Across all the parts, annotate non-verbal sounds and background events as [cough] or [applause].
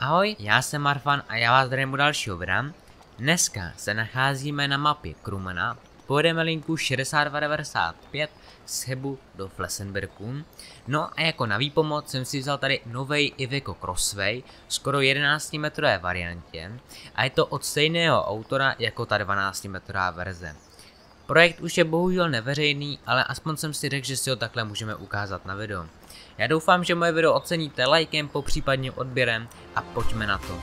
Ahoj, já jsem Marfan a já vás zdravím u dalšího videa. Dneska se nacházíme na mapě Krumena, pojedeme linku 6295 z Hebu do Flessenberku. No a jako na výpomoc jsem si vzal tady novej Iveco Crossway, skoro 11 metrové variantě a je to od stejného autora jako ta 12 metrová verze. Projekt už je bohužel neveřejný, ale aspoň jsem si řekl, že si ho takhle můžeme ukázat na videu. Já doufám, že moje video oceníte lajkem, po případně odběrem a pojďme na to.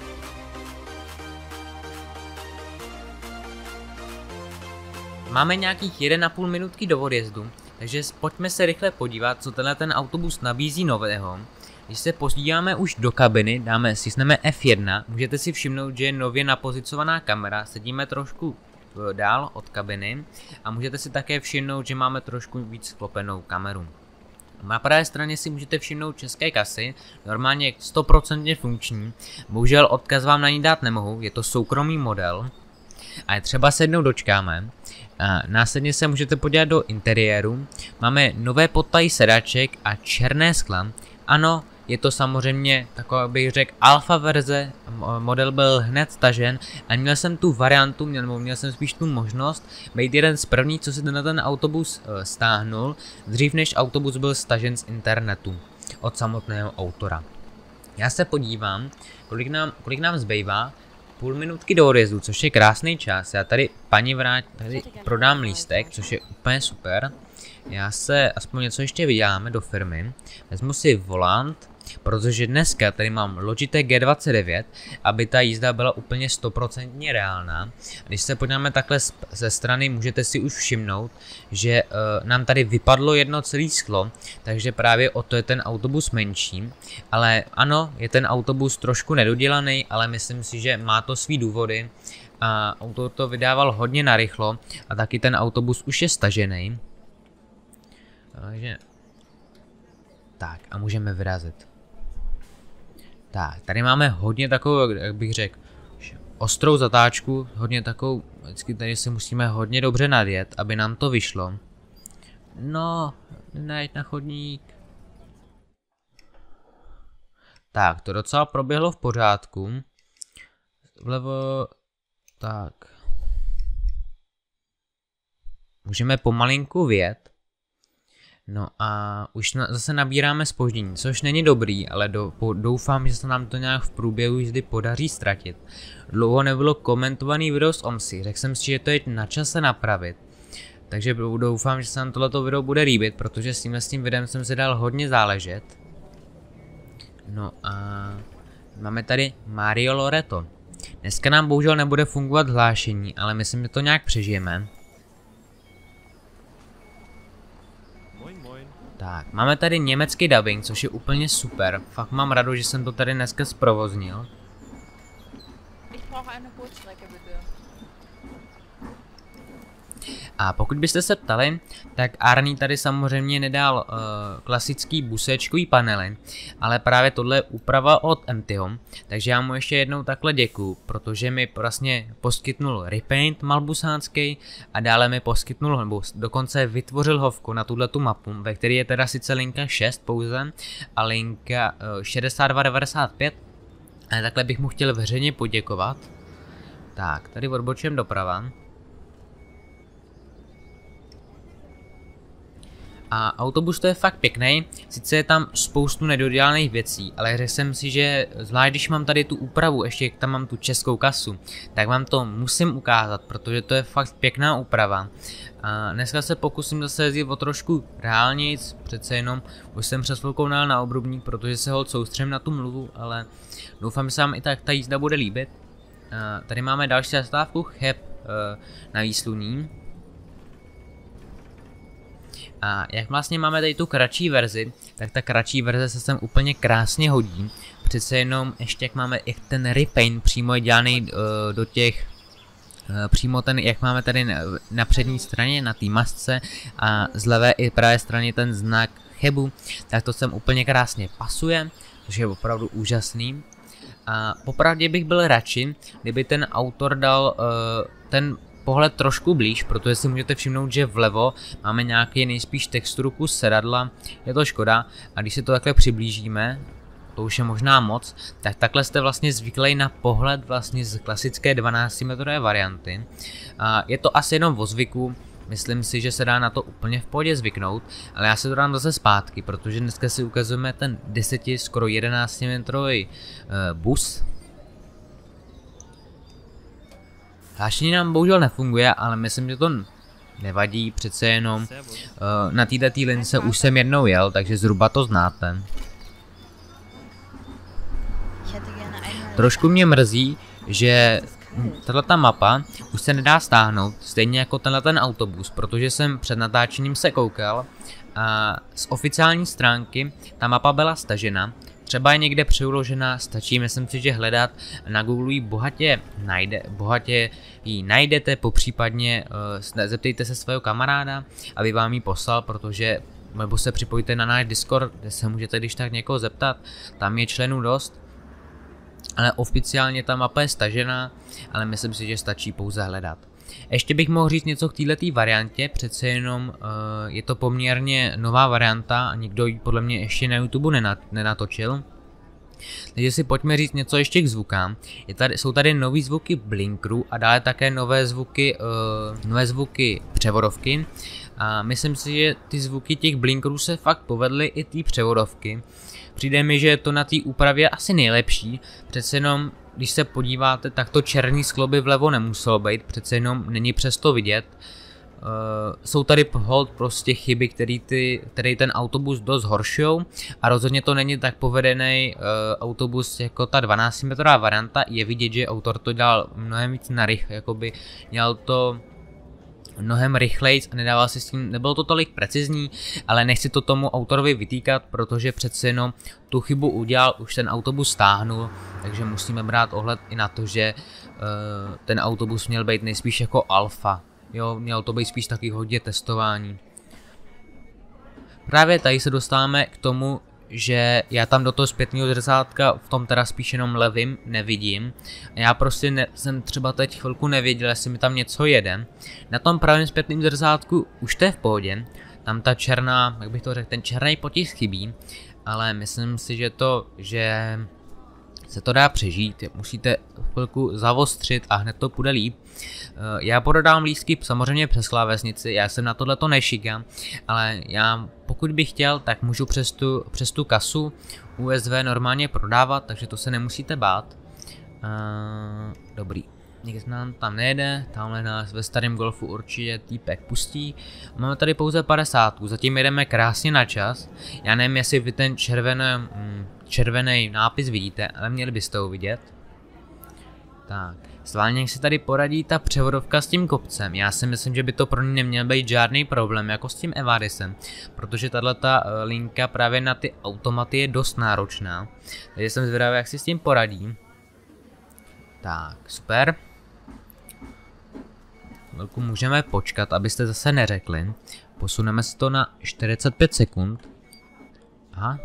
Máme nějakých 1,5 minutky do odjezdu, takže pojďme se rychle podívat, co tenhle ten autobus nabízí nového. Když se podíváme už do kabiny, dáme, stisneme F1, můžete si všimnout, že je nově napozicovaná kamera, sedíme trošku eh, dál od kabiny a můžete si také všimnout, že máme trošku víc sklopenou kameru. Na pravé straně si můžete všimnout české kasy, normálně 100% funkční, bohužel odkaz vám na ní dát nemohu, je to soukromý model. A je třeba se jednou dočkáme. A následně se můžete podívat do interiéru, máme nové podtají sedaček a černé skla, ano, je to samozřejmě, takový bych řekl, alfa verze, model byl hned stažen a měl jsem tu variantu, měl, měl jsem spíš tu možnost být jeden z prvních, co si na ten autobus uh, stáhnul, dřív než autobus byl stažen z internetu od samotného autora. Já se podívám, kolik nám, kolik nám zbývá, půl minutky do odjezdu, což je krásný čas. Já tady paní vrát, tady prodám lístek, což je úplně super. Já se aspoň něco ještě vyděláme do firmy. Vezmu si volant, protože dneska tady mám Logitech G29, aby ta jízda byla úplně 100% reálná. Když se podíváme takhle ze strany, můžete si už všimnout, že uh, nám tady vypadlo jedno celé sklo, takže právě o to je ten autobus menší. Ale ano, je ten autobus trošku nedodělaný, ale myslím si, že má to svý důvody. A auto to vydával hodně narychlo a taky ten autobus už je stažený. Takže... Tak a můžeme vyrazit. Tak, tady máme hodně takovou, jak bych řekl, ostrou zatáčku, hodně takovou, vždycky tady si musíme hodně dobře nadjet, aby nám to vyšlo. No, najít na chodník. Tak, to docela proběhlo v pořádku. Vlevo, tak. Můžeme pomalinku vět. No a už na, zase nabíráme spoždění, což není dobrý, ale do, po, doufám, že se nám to nějak v průběhu jízdy podaří ztratit. Dlouho nebylo komentovaný video z OMSI, řekl jsem si, že to je na čase napravit. Takže doufám, že se nám tohleto video bude líbit, protože s tímhle s tím videem jsem si dal hodně záležet. No a máme tady Mario Loreto. Dneska nám bohužel nebude fungovat hlášení, ale myslím, že to nějak přežijeme. Tak, máme tady německý dubbing, což je úplně super. Fakt mám radost, že jsem to tady dneska zprovoznil. A pokud byste se ptali, tak Arnie tady samozřejmě nedal uh, klasický busečkový panely, ale právě tohle je úprava od MTho, takže já mu ještě jednou takhle děkuju, protože mi vlastně poskytnul repaint malbusánský a dále mi poskytnul, nebo dokonce vytvořil hovku na tuhle tu mapu, ve které je teda sice linka 6 pouze a linka uh, 6295, ale takhle bych mu chtěl veřejně poděkovat. Tak, tady odbočím doprava. A autobus to je fakt pěkný, sice je tam spoustu nedodělaných věcí, ale řekl jsem si, že zvlášť když mám tady tu úpravu, ještě jak tam mám tu českou kasu, tak vám to musím ukázat, protože to je fakt pěkná úprava. A dneska se pokusím zase jezdit o trošku reálnějc, přece jenom už jsem přes chvilkou na obrubník, protože se ho soustřím na tu mluvu, ale doufám, že se vám i tak ta jízda bude líbit. A tady máme další zastávku Cheb eh, na výsluní, a jak vlastně máme tady tu kratší verzi, tak ta kratší verze se sem úplně krásně hodí. Přece jenom ještě jak máme jak ten repaint přímo je dělaný uh, do těch uh, přímo ten, jak máme tady na, na přední straně, na té masce a z levé i pravé straně ten znak Chebu, tak to sem úplně krásně pasuje, což je opravdu úžasný. A popravdě bych byl radši, kdyby ten autor dal uh, ten pohled trošku blíž, protože si můžete všimnout, že vlevo máme nějaký nejspíš texturu kus sedadla, je to škoda a když si to takhle přiblížíme, to už je možná moc, tak takhle jste vlastně zvyklí na pohled vlastně z klasické 12 metrové varianty. A je to asi jenom o zvyku, Myslím si, že se dá na to úplně v pohodě zvyknout, ale já se to dám zase zpátky, protože dneska si ukazujeme ten 10, skoro 11 metrový uh, bus. Hlášení nám bohužel nefunguje, ale myslím, že to nevadí, přece jenom uh, na této lince už jsem jednou jel, takže zhruba to znáte. Trošku mě mrzí, že tato mapa už se nedá stáhnout, stejně jako tenhle ten autobus, protože jsem před natáčením se koukal a z oficiální stránky ta mapa byla stažena, třeba je někde přiuložena, stačí myslím si, že hledat na Google ji bohatě, najde, bohatě ji najdete, popřípadně uh, zeptejte se svého kamaráda, aby vám ji poslal, protože nebo se připojte na náš Discord, kde se můžete když tak někoho zeptat, tam je členů dost, ale oficiálně ta mapa je stažená, ale myslím si, že stačí pouze hledat. Ještě bych mohl říct něco k této variantě, přece jenom uh, je to poměrně nová varianta a nikdo ji podle mě ještě na YouTube nenatočil. Takže si pojďme říct něco ještě k zvukám. Je tady, jsou tady nový zvuky blinkru a dále také nové zvuky, uh, nové zvuky převodovky. A myslím si, že ty zvuky těch blinkrů se fakt povedly i té převodovky. Přijde mi, že je to na té úpravě asi nejlepší, přece jenom když se podíváte, tak to černý sklo by vlevo nemuselo být, přece jenom není přesto vidět. Uh, jsou tady hold prostě chyby, který, ty, který ten autobus dost horšou a rozhodně to není tak povedený uh, autobus jako ta 12 metrová varianta, je vidět, že autor to dělal mnohem víc narych, jakoby měl to mnohem rychleji a nedával si s tím, nebylo to tolik precizní, ale nechci to tomu autorovi vytýkat, protože přece jenom tu chybu udělal, už ten autobus stáhnul, takže musíme brát ohled i na to, že uh, ten autobus měl být nejspíš jako alfa, jo, měl to být spíš taky hodně testování. Právě tady se dostáváme k tomu, že já tam do toho zpětného zrcátka v tom teda spíš jenom levým nevidím. A já prostě ne, jsem třeba teď chvilku nevěděl, jestli mi tam něco jede. Na tom pravém zpětném zrcátku už to je v pohodě. Tam ta černá, jak bych to řekl, ten černý potisk chybí. Ale myslím si, že to, že se to dá přežít, musíte chvilku zavostřit a hned to půjde líp. Eh, já pododám lístky samozřejmě přes klávesnici, já jsem na tohle to nešikám, ale já pokud bych chtěl, tak můžu přes tu, přes tu kasu USV normálně prodávat, takže to se nemusíte bát. Uh, dobrý. Nikdy nám tam nejede, tamhle nás ve starém golfu určitě týpek pustí. Máme tady pouze 50, zatím jedeme krásně na čas. Já nevím, jestli vy ten červený, mm, červený nápis vidíte, ale měli byste ho vidět. Tak, Sválně si tady poradí ta převodovka s tím kopcem. Já si myslím, že by to pro ní neměl být žádný problém, jako s tím Evarisem, protože tahle ta eh, linka právě na ty automaty je dost náročná. Takže jsem zvědavý, jak si s tím poradí. Tak, super. Chvilku můžeme počkat, abyste zase neřekli. Posuneme si to na 45 sekund. Aha,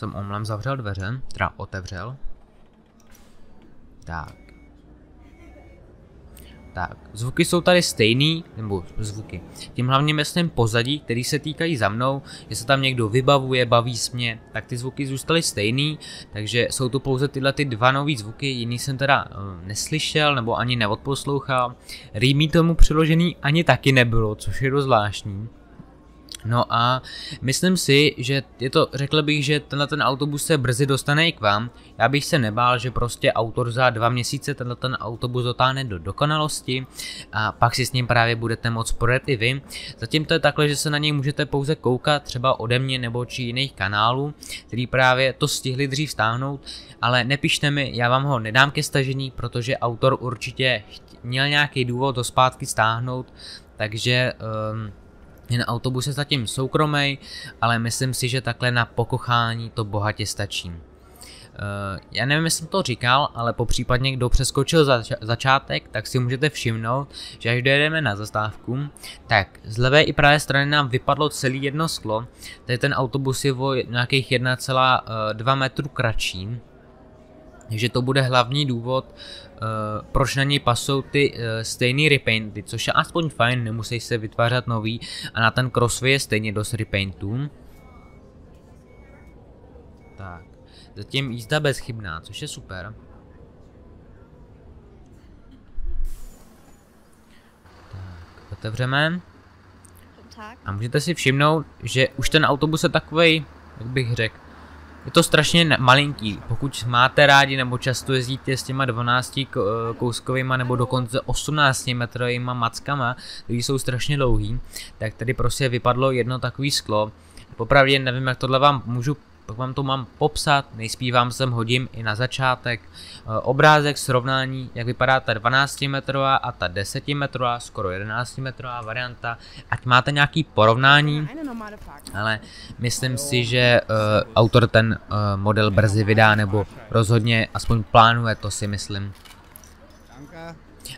jsem omlem zavřel dveře, teda otevřel. Tak. Tak, zvuky jsou tady stejný, nebo zvuky. Tím hlavně myslím pozadí, který se týkají za mnou, se tam někdo vybavuje, baví s tak ty zvuky zůstaly stejný, takže jsou tu pouze tyhle ty dva nový zvuky, jiný jsem teda uh, neslyšel nebo ani neodposlouchal. Rýmí tomu přiložený ani taky nebylo, což je dost zvláštní. No a myslím si, že je to, řekl bych, že tenhle ten autobus se brzy dostane i k vám. Já bych se nebál, že prostě autor za dva měsíce tenhle ten autobus dotáhne do dokonalosti a pak si s ním právě budete moc projet i vy. Zatím to je takhle, že se na něj můžete pouze koukat třeba ode mě nebo či jiných kanálů, který právě to stihli dřív stáhnout, ale nepište mi, já vám ho nedám ke stažení, protože autor určitě měl nějaký důvod to zpátky stáhnout, takže um, jen autobus je zatím soukromý, ale myslím si, že takhle na pokochání to bohatě stačí. Uh, já nevím, jestli jsem to říkal, ale po případně kdo přeskočil zač- začátek, tak si můžete všimnout, že až dojedeme na zastávku, tak z levé i pravé strany nám vypadlo celý jedno sklo, tady ten autobus je o nějakých 1,2 metru kratší, Takže to bude hlavní důvod, uh, proč na něj pasou ty uh, stejný repainty, což je aspoň fajn, nemusí se vytvářet nový a na ten crossway je stejně dost repaintů. Tak, zatím jízda bezchybná, což je super. Tak, otevřeme. A můžete si všimnout, že už ten autobus je takový, jak bych řekl, je to strašně malinký, pokud máte rádi nebo často jezdíte s těma 12 kouskovýma nebo dokonce 18 metrovýma mackama, které jsou strašně dlouhý, tak tady prostě vypadlo jedno takový sklo. Popravdě nevím, jak tohle vám můžu pak vám to mám popsat, nejspíš vám sem hodím i na začátek eh, obrázek srovnání, jak vypadá ta 12 metrová a ta 10 metrová, skoro 11 metrová varianta, ať máte nějaký porovnání, ale myslím si, že uh, autor ten uh, model brzy vydá, nebo rozhodně aspoň plánuje to si myslím.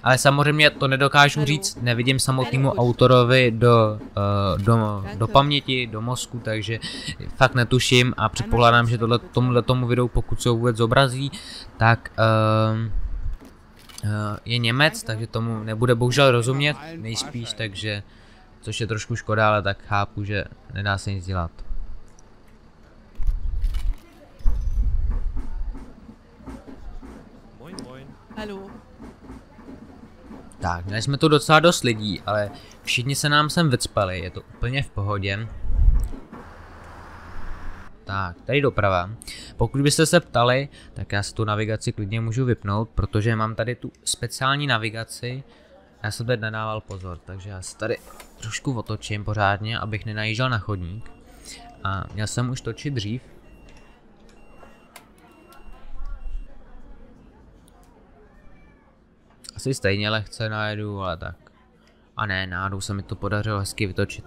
Ale samozřejmě to nedokážu říct, nevidím samotnému autorovi do, uh, do, do paměti, do mozku, takže fakt netuším a předpokládám, že tohle, tomuhle tomu videu, pokud se ho vůbec zobrazí, tak uh, uh, je Němec, takže tomu nebude bohužel rozumět, nejspíš, takže což je trošku škoda, ale tak chápu, že nedá se nic dělat. Hallo. Tak, měli jsme tu docela dost lidí, ale všichni se nám sem vycpali, je to úplně v pohodě. Tak, tady doprava. Pokud byste se ptali, tak já si tu navigaci klidně můžu vypnout, protože mám tady tu speciální navigaci. Já jsem teď nedával pozor, takže já se tady trošku otočím pořádně, abych nenajížděl na chodník. A měl jsem už točit dřív, Asi stejně lehce najedu, ale tak. A ne, náhodou se mi to podařilo hezky vytočit.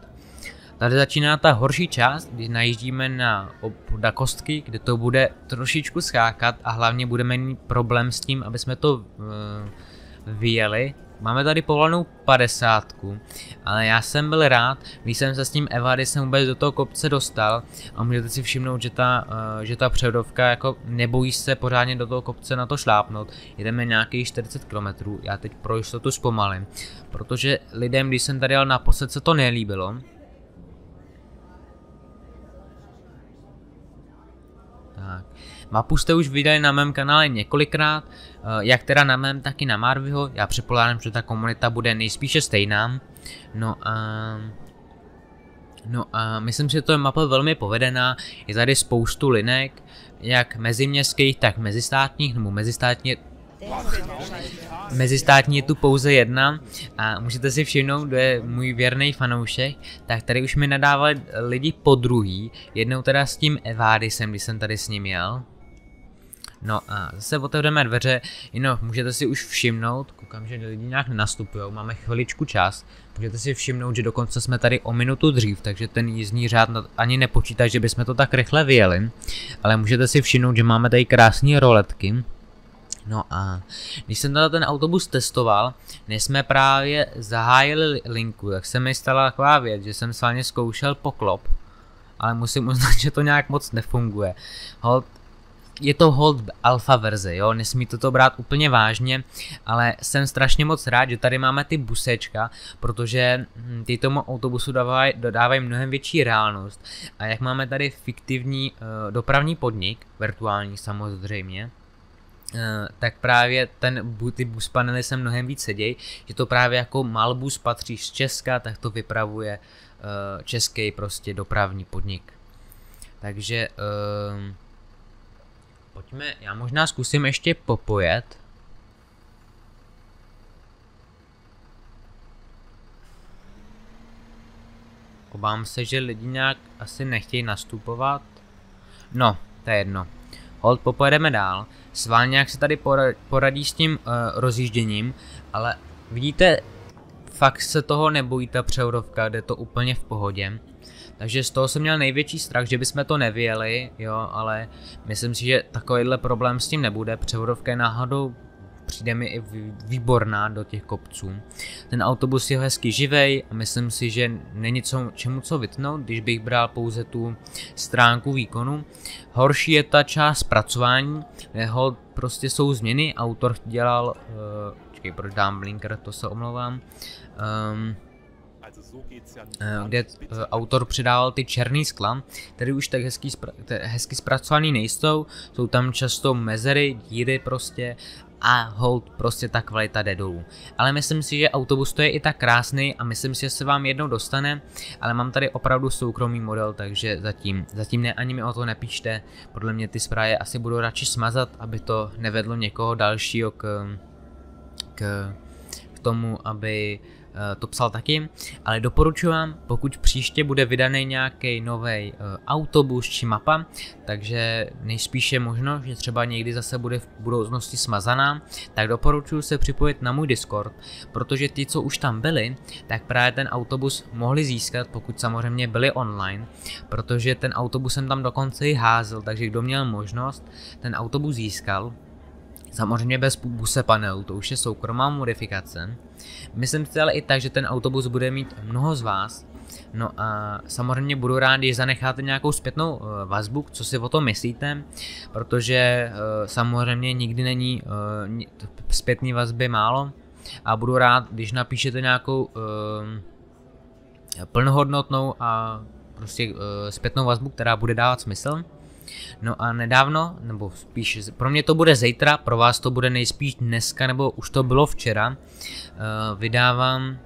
Tady začíná ta horší část, kdy najíždíme na, na kostky, kde to bude trošičku skákat a hlavně budeme mít problém s tím, aby jsme to uh, vyjeli Máme tady povolenou 50, ale já jsem byl rád, když jsem se s tím Evady vůbec do toho kopce dostal a můžete si všimnout, že ta, uh, že ta převodovka jako nebojí se pořádně do toho kopce na to šlápnout. Jedeme nějakých 40 km, já teď pro jistotu zpomalím, protože lidem, když jsem tady jel naposled, se to nelíbilo, Tak. Mapu jste už vydali na mém kanále několikrát, eh, jak teda na mém, tak i na Marvyho. Já předpokládám, že ta komunita bude nejspíše stejná. No a... No a myslím si, že to je mapa velmi povedená, je tady spoustu linek, jak meziměstských, tak mezistátních, nebo mezistátně Mezistátní je tu pouze jedna. A můžete si všimnout, kdo je můj věrný fanoušek, tak tady už mi nadávali lidi po druhý, jednou teda s tím Evádisem, když jsem tady s ním jel. No a zase otevřeme dveře, jinak můžete si už všimnout, koukám, že lidi nějak nenastupují, máme chviličku čas, můžete si všimnout, že dokonce jsme tady o minutu dřív, takže ten jízdní řád ani nepočítá, že bychom to tak rychle vyjeli, ale můžete si všimnout, že máme tady krásné roletky, No a když jsem teda ten autobus testoval, než jsme právě zahájili linku, tak se mi stala taková věc, že jsem svalně zkoušel poklop, ale musím uznat, [laughs] že to nějak moc nefunguje. Hold, je to hold alfa verze, jo, nesmí to brát úplně vážně, ale jsem strašně moc rád, že tady máme ty busečka, protože hm, ty tomu autobusu dávají, dodávají mnohem větší reálnost. A jak máme tady fiktivní uh, dopravní podnik, virtuální samozřejmě, tak právě ten, ty bus panely se mnohem víc sedějí, že to právě jako Malbus patří z Česka, tak to vypravuje uh, český prostě dopravní podnik. Takže uh, pojďme, já možná zkusím ještě popojet. Obám se, že lidi nějak asi nechtějí nastupovat. No, to je jedno. Hold, popojedeme dál. Sváňák se tady poradí s tím uh, rozjížděním, ale vidíte, fakt se toho nebojí ta přeurovka, jde to úplně v pohodě. Takže z toho jsem měl největší strach, že bychom to nevyjeli, jo, ale myslím si, že takovýhle problém s tím nebude. Převodovka je náhodou přijde mi i výborná do těch kopců. Ten autobus je hezky živej a myslím si, že není co, čemu co vytnout, když bych bral pouze tu stránku výkonu. Horší je ta část zpracování, jeho prostě jsou změny, autor dělal, uh, počkej, proč dám blinker, to se omlouvám, um, kde uh, autor přidával ty černý skla, které už tak hezky, hezky zpracovaný nejsou, jsou tam často mezery, díry prostě a hold prostě ta kvalita jde dolů. Ale myslím si, že autobus to je i tak krásný a myslím si, že se vám jednou dostane, ale mám tady opravdu soukromý model, takže zatím, zatím ne, ani mi o to nepíšte, podle mě ty zprávy asi budu radši smazat, aby to nevedlo někoho dalšího k, k, k tomu, aby to psal taky, ale doporučuji vám, pokud příště bude vydaný nějaký nový uh, autobus či mapa, takže nejspíše možno, že třeba někdy zase bude v budoucnosti smazaná, tak doporučuji se připojit na můj Discord, protože ti, co už tam byli, tak právě ten autobus mohli získat, pokud samozřejmě byli online, protože ten autobus jsem tam dokonce i házel, takže kdo měl možnost, ten autobus získal, Samozřejmě bez buse panelu, to už je soukromá modifikace. Myslím si ale i tak, že ten autobus bude mít mnoho z vás. No a samozřejmě budu rád, když zanecháte nějakou zpětnou uh, vazbu, co si o tom myslíte, protože uh, samozřejmě nikdy není uh, zpětný vazby málo a budu rád, když napíšete nějakou plnohodnotnou a prostě zpětnou vazbu, která bude dávat smysl. No a nedávno, nebo spíš pro mě to bude zítra, pro vás to bude nejspíš dneska, nebo už to bylo včera, uh, vydávám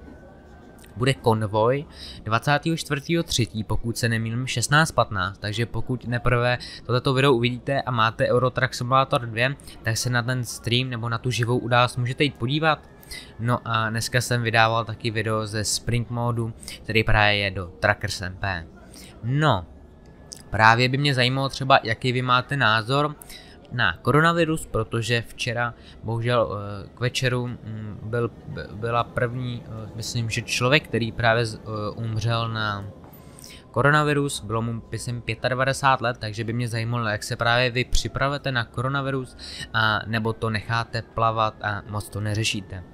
bude konvoj 24.3. pokud se nemýlím 16.15, takže pokud neprve tohleto video uvidíte a máte Eurotrack Simulator 2, tak se na ten stream nebo na tu živou událost můžete jít podívat. No a dneska jsem vydával taky video ze Spring modu, který právě je do Trackers MP. No, Právě by mě zajímalo třeba, jaký vy máte názor na koronavirus, protože včera bohužel eh, k večeru mm, byl, byla první, eh, myslím, že člověk, který právě eh, umřel na koronavirus, bylo mu myslím 95 let, takže by mě zajímalo, jak se právě vy připravujete na koronavirus a nebo to necháte plavat a moc to neřešíte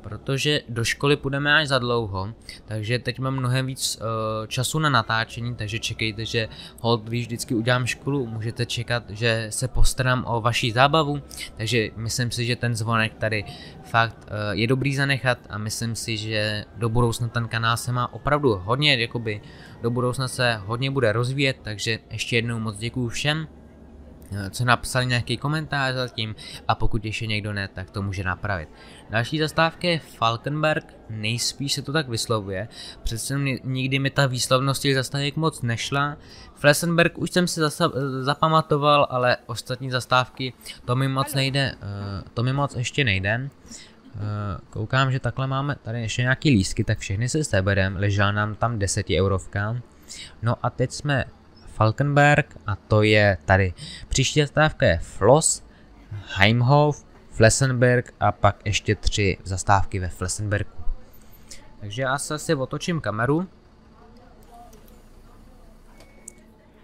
protože do školy půjdeme až za dlouho, takže teď mám mnohem víc uh, času na natáčení, takže čekejte, že hold, když vždycky udělám školu, můžete čekat, že se postarám o vaši zábavu, takže myslím si, že ten zvonek tady fakt uh, je dobrý zanechat a myslím si, že do budoucna ten kanál se má opravdu hodně, jakoby do budoucna se hodně bude rozvíjet, takže ještě jednou moc děkuju všem, Eh, co napsali nějaký komentář zatím a pokud ještě někdo ne, tak to může napravit. Další zastávka je Falkenberg, nejspíš se to tak vyslovuje, přece nikdy mi ta výslovnost těch zastávek moc nešla. Flessenberg už jsem si zasa, zapamatoval, ale ostatní zastávky, to mi moc nejde, uh, to mi moc ještě nejde. Uh, koukám, že takhle máme tady ještě nějaký lístky, tak všechny se seberem, ležela nám tam 10 eurovka. No a teď jsme Falkenberg a to je tady. Příští zastávka je Floss, Heimhof, Flessenberg a pak ještě tři zastávky ve Flessenbergu. Takže já se asi otočím kameru.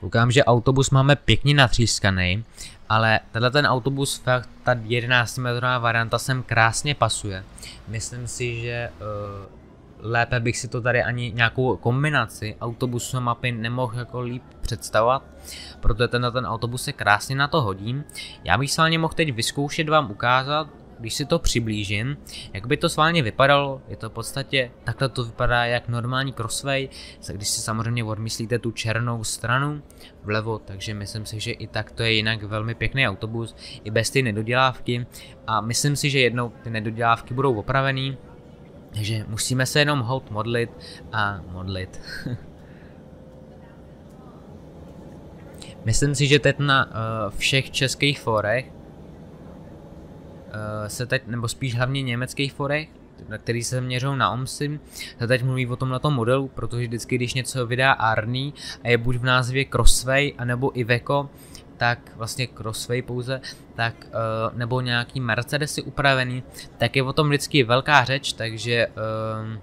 Koukám, že autobus máme pěkně natřískaný, ale tenhle ten autobus, fakt ta 11 metrová varianta sem krásně pasuje. Myslím si, že uh, lépe bych si to tady ani nějakou kombinaci autobusu a mapy nemohl jako líp představovat, protože ten, ten autobus se krásně na to hodí. Já bych svalně mohl teď vyzkoušet vám ukázat, když si to přiblížím, jak by to sválně vypadalo, je to v podstatě, takhle to vypadá jak normální crossway, když si samozřejmě odmyslíte tu černou stranu vlevo, takže myslím si, že i tak to je jinak velmi pěkný autobus, i bez ty nedodělávky. A myslím si, že jednou ty nedodělávky budou opravený, takže musíme se jenom hold modlit a modlit. [laughs] Myslím si, že teď na uh, všech českých forech uh, se teď, nebo spíš hlavně německých forech, na který se měřou na OMSI, se teď mluví o tomhle modelu, protože vždycky, když něco vydá Arný a je buď v názvě Crossway, anebo Iveco, tak vlastně Crossway pouze, tak uh, nebo nějaký Mercedesy upravený, tak je o tom vždycky velká řeč, takže uh,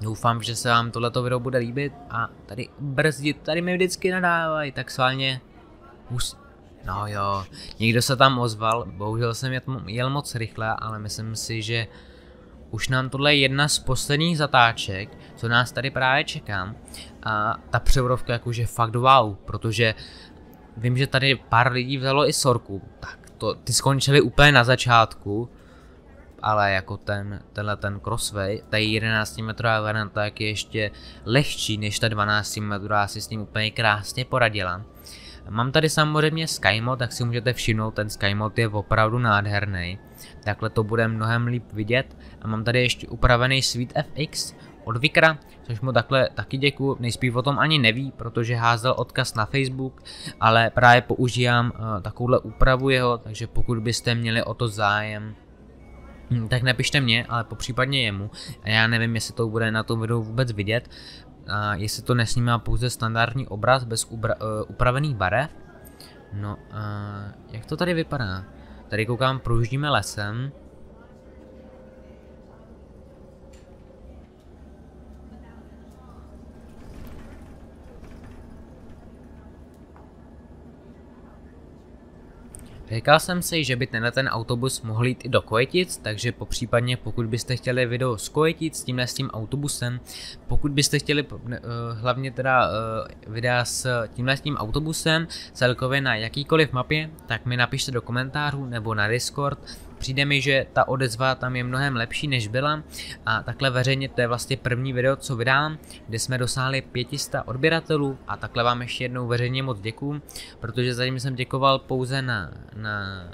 doufám, že se vám tohleto video bude líbit a tady brzdit, tady mi vždycky nadávají, tak sválně mus, No jo, někdo se tam ozval, bohužel jsem jel moc rychle, ale myslím si, že už nám tohle je jedna z posledních zatáček, co nás tady právě čeká. A ta převodovka jakože fakt wow, protože vím, že tady pár lidí vzalo i sorku, tak to, ty skončili úplně na začátku, ale jako ten, tenhle ten crossway, ta 11 metrová varianta, je ještě lehčí než ta 12 metrová, si s tím úplně krásně poradila. Mám tady samozřejmě SkyMod, tak si můžete všimnout, ten SkyMod je opravdu nádherný. Takhle to bude mnohem líp vidět. A mám tady ještě upravený Sweet FX od Vikra, což mu takhle taky děkuju. Nejspíš o tom ani neví, protože házel odkaz na Facebook, ale právě používám uh, takovouhle úpravu jeho, takže pokud byste měli o to zájem, hm, tak napište mě, ale popřípadně jemu. A já nevím, jestli to bude na tom videu vůbec vidět, a jestli to nesnímá pouze standardní obraz bez uh, upravených barev. No a jak to tady vypadá? Tady koukám, projíždíme lesem. Říkal jsem si, že by tenhle ten autobus mohl jít i do Kojetic, takže popřípadně pokud byste chtěli video z Kojetic s tímhle s tím autobusem, pokud byste chtěli uh, hlavně teda uh, videa s tímhle s tím autobusem celkově na jakýkoliv mapě, tak mi napište do komentářů nebo na Discord, Přijde mi, že ta odezva tam je mnohem lepší než byla. A takhle veřejně to je vlastně první video, co vydám, kde jsme dosáhli 500 odběratelů. A takhle vám ještě jednou veřejně moc děkuju, protože zatím jsem děkoval pouze na, na,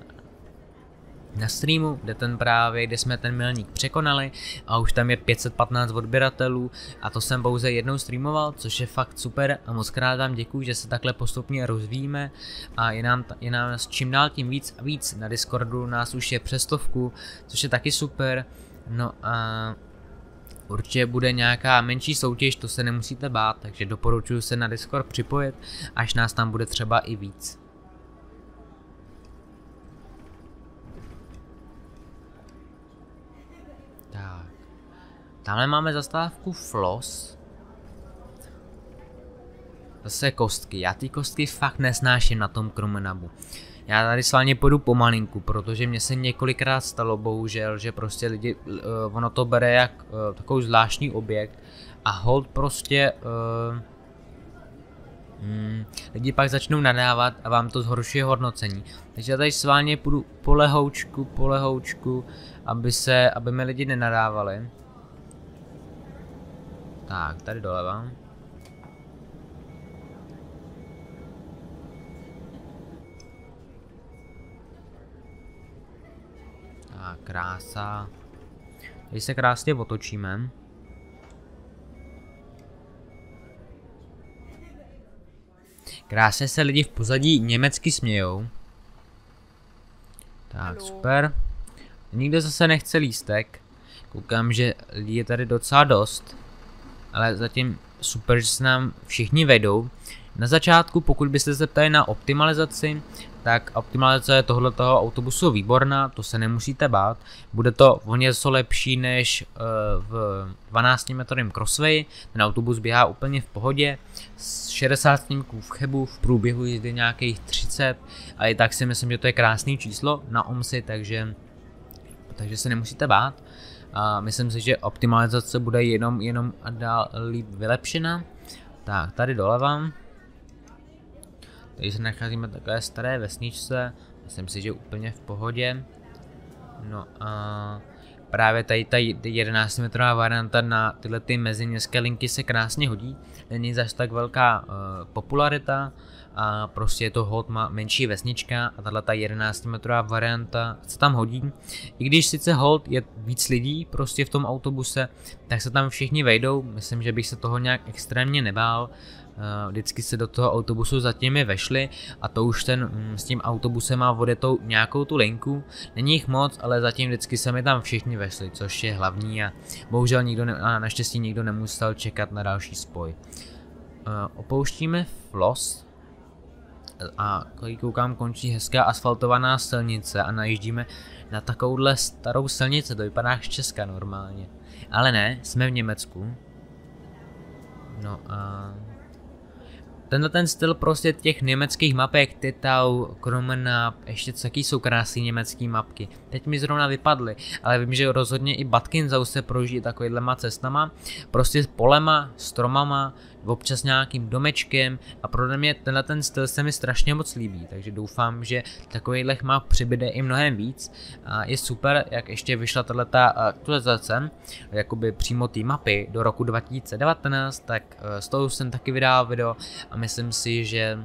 na streamu, kde ten právě, kde jsme ten milník překonali a už tam je 515 odběratelů a to jsem pouze jednou streamoval, což je fakt super a moc krát vám děkuji, že se takhle postupně rozvíjíme a je nám, je nám čím dál tím víc a víc, na Discordu nás už je přes stovku, což je taky super, no a Určitě bude nějaká menší soutěž, to se nemusíte bát, takže doporučuji se na Discord připojit, až nás tam bude třeba i víc. Tamhle máme zastávku Floss. Zase kostky. Já ty kostky fakt nesnáším na tom Krumenabu. Já tady svalně půjdu pomalinku, protože mě se několikrát stalo bohužel, že prostě lidi, uh, ono to bere jak uh, takový zvláštní objekt a hold prostě uh, hmm, lidi pak začnou nadávat a vám to zhoršuje hodnocení. Takže já tady svalně půjdu polehoučku, polehoučku, aby se, aby mi lidi nenadávali. Tak, tady doleva. Tak, krása. Tady se krásně otočíme. Krásně se lidi v pozadí německy smějou. Tak, super. Nikdo zase nechce lístek. Koukám, že lidí je tady docela dost ale zatím super, že se nám všichni vedou. Na začátku, pokud byste se ptali na optimalizaci, tak optimalizace tohoto autobusu je výborná, to se nemusíte bát. Bude to o něco lepší než uh, v 12 metrovém crossway, ten autobus běhá úplně v pohodě, z 60 snímků v chebu, v průběhu jízdy nějakých 30, a i tak si myslím, že to je krásný číslo na OMSI, takže, takže se nemusíte bát. A myslím si, že optimalizace bude jenom, jenom a dál líp vylepšena. Tak, tady doleva. Tady se nacházíme takové staré vesničce. Myslím si, že úplně v pohodě. No a právě tady ta 11 metrová varianta na tyhle ty meziměstské linky se krásně hodí. Není zase tak velká uh, popularita, a prostě je to hod má menší vesnička a tahle ta 11 metrová varianta se tam hodí. I když sice hold je víc lidí prostě v tom autobuse, tak se tam všichni vejdou, myslím, že bych se toho nějak extrémně nebál. Vždycky se do toho autobusu zatím je vešli a to už ten mm, s tím autobusem má vodetou nějakou tu linku. Není jich moc, ale zatím vždycky se mi tam všichni vešli, což je hlavní a bohužel nikdo ne, a naštěstí nikdo nemusel čekat na další spoj. Opouštíme Floss, a koukám končí hezká asfaltovaná silnice a najíždíme na takovouhle starou silnici, to vypadá jak Česka normálně. Ale ne, jsme v Německu. No a... tenhle ten styl prostě těch německých mapek, Titau, Kromenap, ještě taky jsou krásné německé mapky. Teď mi zrovna vypadly, ale vím, že rozhodně i Batkinzau se prožije takovýhlema cestama, prostě s polema, stromama, občas nějakým domečkem a pro mě tenhle ten styl se mi strašně moc líbí, takže doufám, že takovýchhle map přibyde i mnohem víc a je super, jak ještě vyšla tato aktualizace, jakoby přímo té mapy do roku 2019, tak eh, z toho jsem taky vydal video a myslím si, že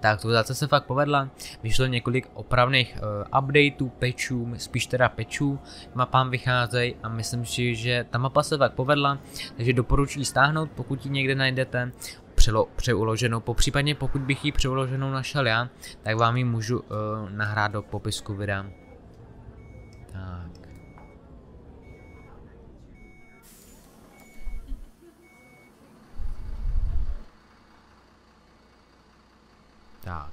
ta aktualizace se fakt povedla, vyšlo několik opravných uh, updateů, patchů, spíš teda patchů, mapám vycházejí a myslím si, že ta mapa se fakt povedla, takže doporučuji stáhnout, pokud ji někde najdete, přelo, přeuloženou, popřípadně pokud bych ji přeuloženou našel já, tak vám ji můžu uh, nahrát do popisku videa. Tak. Tak.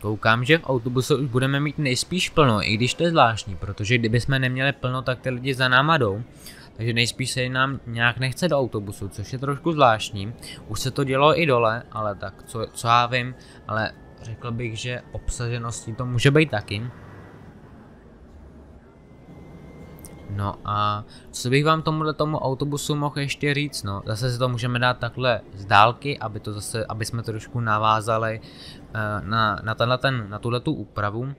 Koukám, že v autobuse už budeme mít nejspíš plno, i když to je zvláštní, protože kdyby jsme neměli plno, tak ty lidi za náma jdou. Takže nejspíš se nám nějak nechce do autobusu, což je trošku zvláštní. Už se to dělo i dole, ale tak co, co já vím, ale řekl bych, že obsažeností to může být taky. No a co bych vám tomuhle tomu autobusu mohl ještě říct, no, zase si to můžeme dát takhle z dálky, aby to zase, aby jsme trošku navázali uh, na, na, tenhle ten, na tuhle tu úpravu. Uh,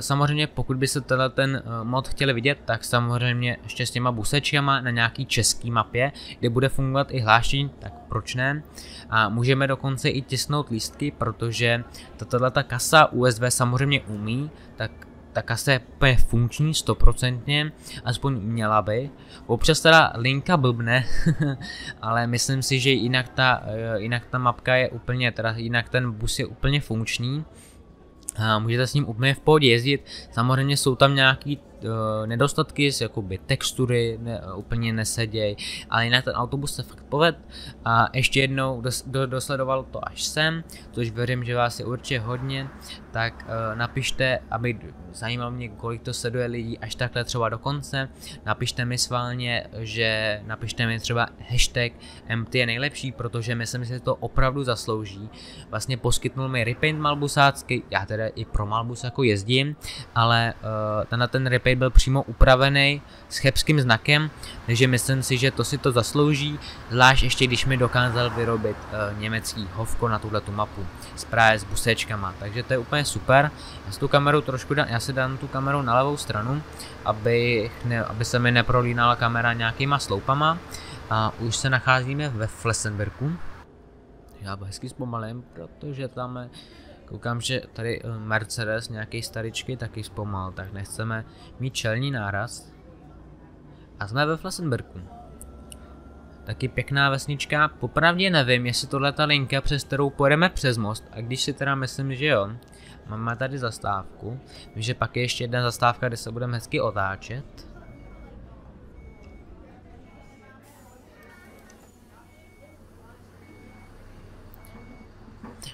samozřejmě pokud by se tenhle ten uh, mod chtěli vidět, tak samozřejmě ještě s těma busečkama na nějaký český mapě, kde bude fungovat i hlášení, tak proč ne? A můžeme dokonce i tisnout lístky, protože tato kasa USB samozřejmě umí, tak ta kasa je úplně funkční, stoprocentně, aspoň měla by. Občas teda linka blbne, [laughs] ale myslím si, že jinak ta, eh, jinak ta mapka je úplně, teda jinak ten bus je úplně funkční. A můžete s ním úplně v pohodě jezdit, samozřejmě jsou tam nějaký uh, nedostatky, jakoby textury ne, úplně neseděj, ale jinak ten autobus se fakt poved. A ještě jednou dos, do, dosledoval to až sem, což věřím, že vás je určitě hodně, tak uh, napište, aby zajímalo mě, kolik to sleduje lidí až takhle třeba do konce, napište mi sválně, že napište mi třeba hashtag MT je nejlepší, protože myslím, že to opravdu zaslouží. Vlastně poskytnul mi repaint malbusácky, já teda i pro malbus jako jezdím, ale uh, tenhle ten repaint byl přímo upravený s chebským znakem, takže myslím si, že to si to zaslouží, zvlášť ještě když mi dokázal vyrobit uh, německý hovko na tuhle mapu s právě s busečkama, takže to je úplně super. Já si tu kameru trošku dám, já si dám tu kameru na levou stranu, aby, ne, aby se mi neprolínala kamera nějakýma sloupama. A už se nacházíme ve Flessenbergu. Já hezky zpomalím, protože tam je Koukám, že tady eh, Mercedes, nějaký staričky, taky zpomal, tak nechceme mít čelní náraz. A jsme ve Flessenbergu. Taky pěkná vesnička, popravdě nevím, jestli tohle ta linka, přes kterou pojedeme přes most, a když si teda myslím, že jo, máme tady zastávku, že pak je ještě jedna zastávka, kde se budeme hezky otáčet.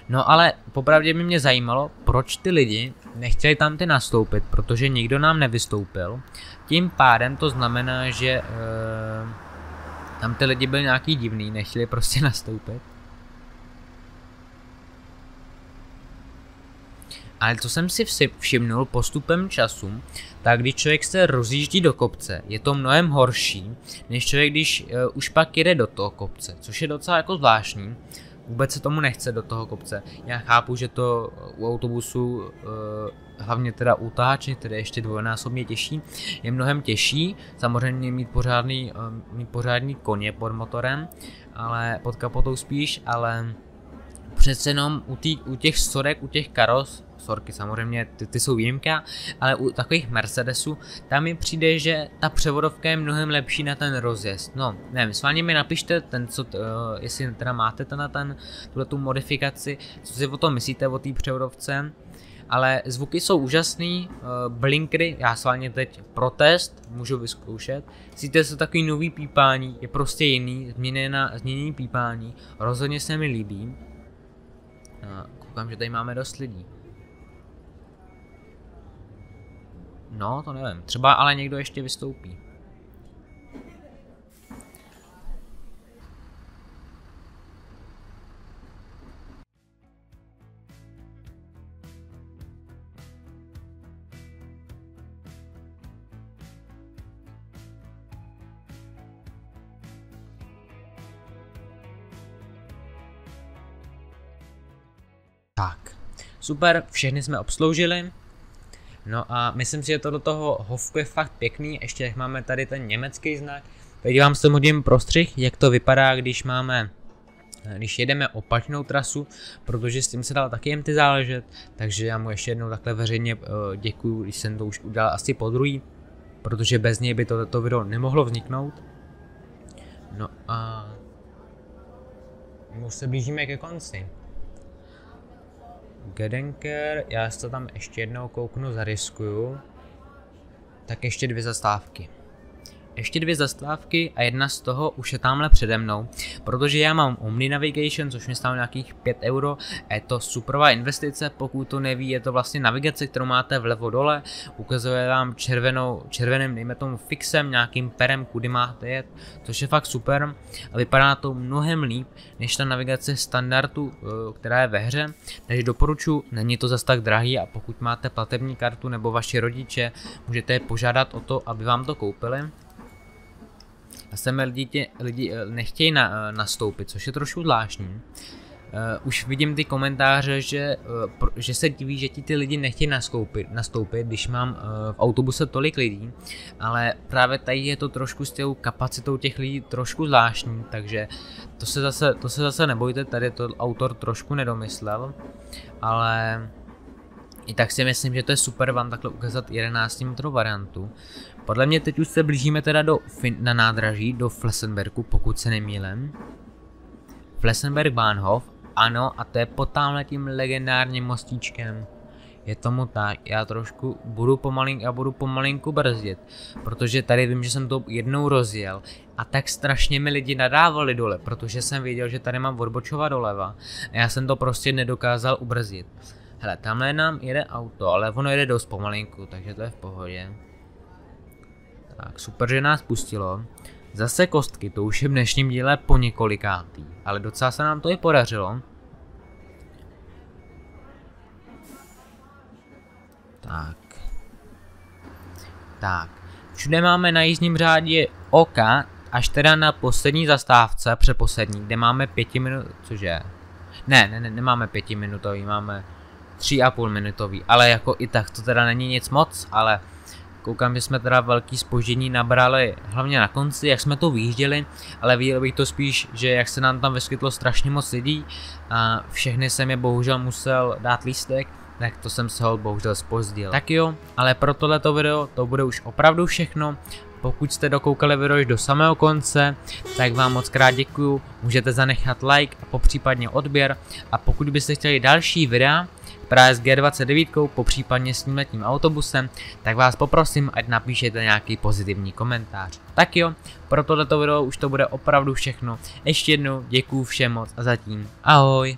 No ale popravdě by mě zajímalo, proč ty lidi nechtěli tam ty nastoupit, protože nikdo nám nevystoupil. Tím pádem to znamená, že e, tam ty lidi byli nějaký divný, nechtěli prostě [laughs] nastoupit. Ale co jsem si všimnul postupem času, tak když člověk se rozjíždí do kopce, je to mnohem horší, než člověk, když uh, už pak jede do toho kopce, což je docela jako zvláštní, vůbec se tomu nechce do toho kopce. Já chápu, že to u autobusu, eh, hlavně teda u táče, které ještě dvojnásobně těžší, je mnohem těžší, samozřejmě mít pořádný, eh, mít pořádný koně pod motorem, ale pod kapotou spíš, ale přece jenom u, tý, u těch sorek, u těch karos, sorky samozřejmě, ty, ty jsou výjimka, ale u takových Mercedesů, tam mi přijde, že ta převodovka je mnohem lepší na ten rozjezd. No, nevím, sválně mi napište ten, co, uh, jestli teda máte ten na ten, tuhle tu modifikaci, co si o tom myslíte, o té převodovce, ale zvuky jsou úžasný, uh, blinkry, já sválně teď protest, můžu vyzkoušet. Cítíte se takový nový pípání, je prostě jiný, změněná, změnění pípání, rozhodně se mi líbí. Koukám, že tady máme dost lidí. No, to nevím. Třeba ale někdo ještě vystoupí. Super, všechny jsme obsloužili. No a myslím si, že to do toho hovku je fakt pěkný, ještě jak máme tady ten německý znak. Teď vám se hodím prostřih, jak to vypadá, když máme když jedeme opačnou trasu, protože s tím se dal taky ty záležet, takže já mu ještě jednou takhle veřejně uh, děkuju, když jsem to už udělal asi po druhý, protože bez něj by to, to video nemohlo vzniknout. No a... Už se blížíme ke konci. Gedenker, já to tam ještě jednou kouknu, zariskuju. Tak ještě dvě zastávky ještě dvě zastávky a jedna z toho už je tamhle přede mnou, protože já mám Omni Navigation, což mi stálo nějakých 5 euro, je to superová investice, pokud to neví, je to vlastně navigace, kterou máte vlevo dole, ukazuje vám červenou, červeným, dejme tomu fixem, nějakým perem, kudy máte jet, což je fakt super. A vypadá to mnohem líp, než ta navigace standardu, eh, která je ve hře, takže doporučuji, není to zas tak drahý a pokud máte platební kartu nebo vaši rodiče, můžete je požádat o to, aby vám to koupili. A sem lidi, lidi eh, nechtějí na, eh, nastoupit, což je trošku zvláštní. Uh, už vidím ty komentáře, že, uh, pro, že se diví, že ti ty lidi nechtějí nastoupit, nastoupit, když mám uh, v autobuse tolik lidí, ale právě tady je to trošku s tou kapacitou těch lidí trošku zvláštní, takže to se zase, to se zase nebojte, tady to autor trošku nedomyslel, ale i tak si myslím, že to je super vám takhle ukázat 11 metrovou variantu. Podle mě teď už se blížíme teda do fin na nádraží, do Flessenbergu, pokud se nemýlem. Flessenberg Bahnhof, ano, a to je pod tím legendárním mostíčkem. Je tomu tak, já trošku budu pomalink, já budu pomalinku brzdit, protože tady vím, že jsem to jednou rozjel a tak strašně mi lidi nadávali dole, protože jsem věděl, že tady mám odbočovat doleva a já jsem to prostě nedokázal ubrzdit. Hele, tamhle nám jede auto, ale ono jede dost pomalinku, takže to je v pohodě. Tak, super, že nás pustilo. Zase kostky, to už je v dnešním díle po několikátý, ale docela se nám to i podařilo. Tak. Tak. Všude máme na jízdním řádě oka, až teda na poslední zastávce, přeposlední, kde máme pěti minut, cože? Ne, ne, ne, nemáme pětiminutový, máme tři a půl minutový, ale jako i tak to teda není nic moc, ale Koukám, že jsme teda velký spoždění nabrali hlavně na konci, jak jsme to vyjížděli, ale viděl bych to spíš, že jak se nám tam vyskytlo strašně moc lidí a všechny jsem je bohužel musel dát lístek, tak to jsem se ho bohužel spozdil. Tak jo, ale pro tohleto video to bude už opravdu všechno. Pokud jste dokoukali video do samého konce, tak vám moc krát děkuju, můžete zanechat like a popřípadně odběr a pokud byste chtěli další videa, právě s G29, popřípadně s tím autobusem, tak vás poprosím, ať napíšete nějaký pozitivní komentář. Tak jo, pro tohleto video už to bude opravdu všechno. Ještě jednou děkuju všem moc a zatím ahoj.